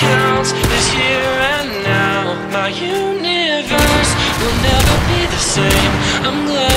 counts is here and now. My universe will never be the same. I'm glad